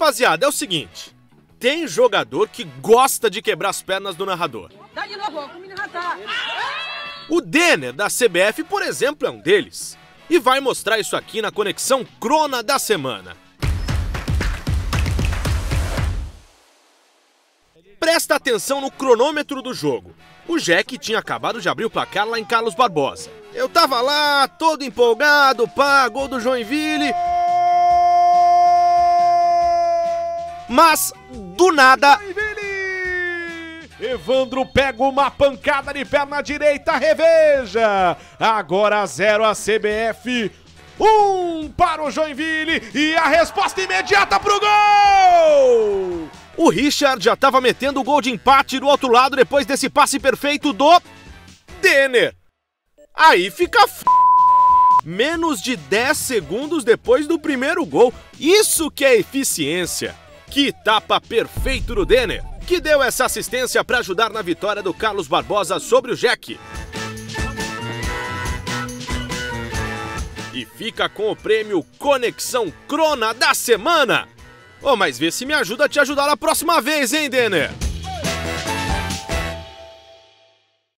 Rapaziada, é o seguinte. Tem jogador que gosta de quebrar as pernas do narrador. Dá de novo, tá. O Denner, da CBF, por exemplo, é um deles. E vai mostrar isso aqui na conexão Crona da semana. Presta atenção no cronômetro do jogo. O Jack tinha acabado de abrir o placar lá em Carlos Barbosa. Eu tava lá, todo empolgado, pá, gol do Joinville. Mas, do nada, Evandro pega uma pancada de perna direita, reveja! Agora zero a CBF, um para o Joinville e a resposta imediata pro gol! o Richard já tava metendo o gol de empate do outro lado depois desse passe perfeito do Denner. Aí fica f... Menos de 10 segundos depois do primeiro gol. Isso que é eficiência. Que tapa perfeito do Denner, que deu essa assistência para ajudar na vitória do Carlos Barbosa sobre o Jack. E fica com o prêmio Conexão Crona da Semana. Ô, mas vê se me ajuda a te ajudar na próxima vez, hein, Denner?